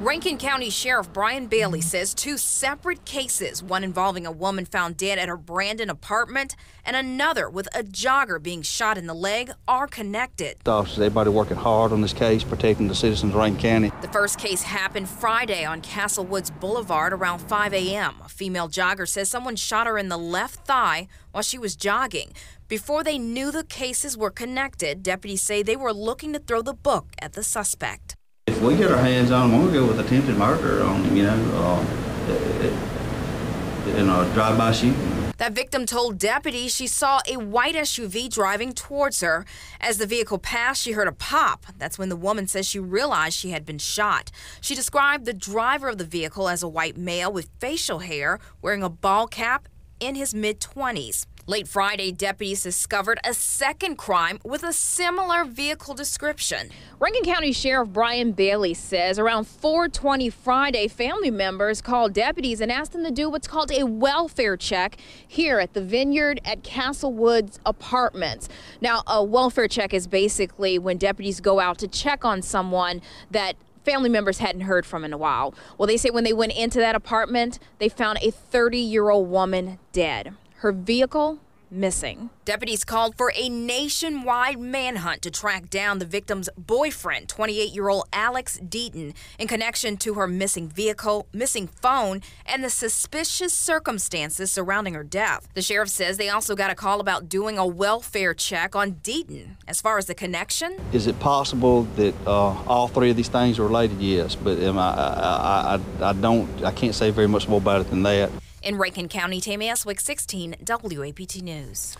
Rankin County Sheriff Bryan Bailey mm-hmm. says two separate cases, one involving a woman found dead at her Brandon apartment and another with a jogger being shot in the leg, are connected. The officers, everybody working hard on this case, protecting the citizens of Rankin County. The first case happened Friday on Castle Woods Boulevard around 5 a.m. A female jogger says someone shot her in the left thigh while she was jogging. Before they knew the cases were connected, deputies say they were looking to throw the book at the suspect. We get our hands on him, we'll go with attempted murder on him, you know, uh, in a drive-by shooting. That victim told deputies she saw a white SUV driving towards her. As the vehicle passed, she heard a pop. That's when the woman says she realized she had been shot. She described the driver of the vehicle as a white male with facial hair, wearing a ball cap, in his mid 20s. Late Friday, deputies discovered a second crime with a similar vehicle description. Rankin County Sheriff Bryan Bailey says around 4:20 Friday, family members called deputies and asked them to do what's called a welfare check here at the Vineyard at Castle Woods Apartments. Now, a welfare check is basically when deputies go out to check on someone that family members hadn't heard from in a while. Well, they say when they went into that apartment, they found a 30 year old woman dead. Her vehicle missing. Deputies called for a nationwide manhunt to track down the victim's boyfriend, 28 year old Alex Deaton, in connection to her missing vehicle, missing phone, and the suspicious circumstances surrounding her death. The sheriff says they also got a call about doing a welfare check on Deaton. As far as the connection, is it possible that uh, all three of these things are related? Yes, but I, I, I, I don't, I can't say very much more about it than that. In Rankin County, Tammy Eswick, 16 WAPT News.